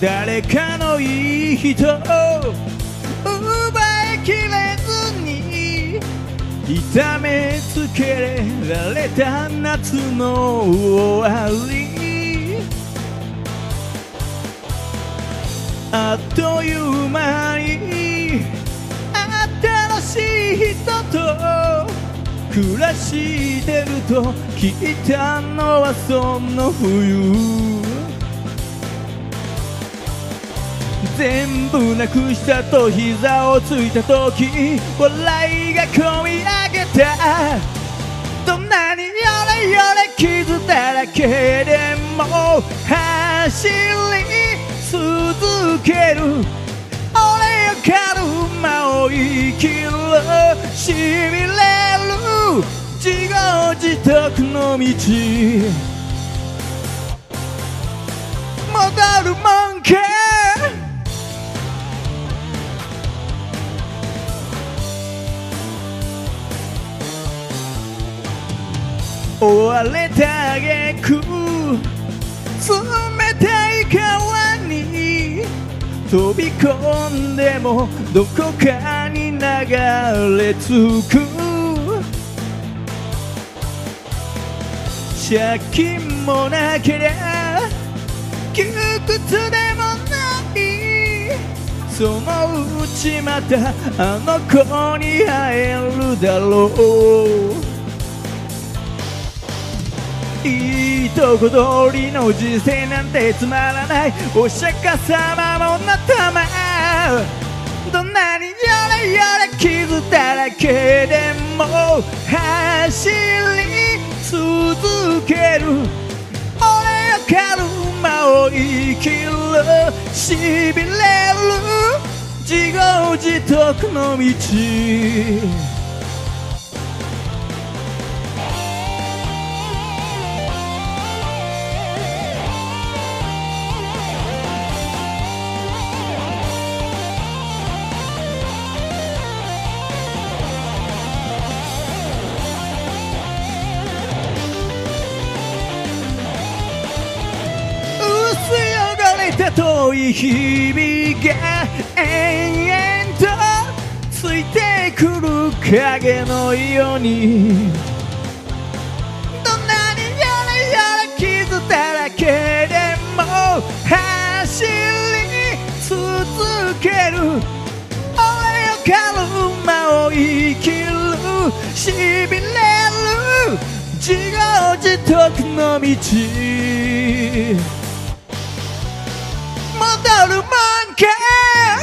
誰かのいい人を奪いきれずに痛めつけられた夏の終わり。あっという間に新しい人と暮らしてると聞いたのはその冬。全部なくしたと膝をついた時笑いがこみ上げた。どんなによれよれ傷だらけでも走り続ける。俺よカルマを生きる。しびれる。自業自得の道。追われた挙句冷たい川に。飛び込んでもどこかに流れ着く。借金もなけりゃ窮屈でもない。そのうちまたあの子に会えるだろう。いいとこ取りの人生なんてつまらないお釈迦様も仲間どんなによれよれ傷だらけでも走り続ける。俺よカルマを生きる。しびれる。自業自得の道。た遠い日々が延々とついてくる影のようにどんなにやれやれ傷だらけでも走り続ける俺よカルマを生きるしびれる自業自得の道戻るもんか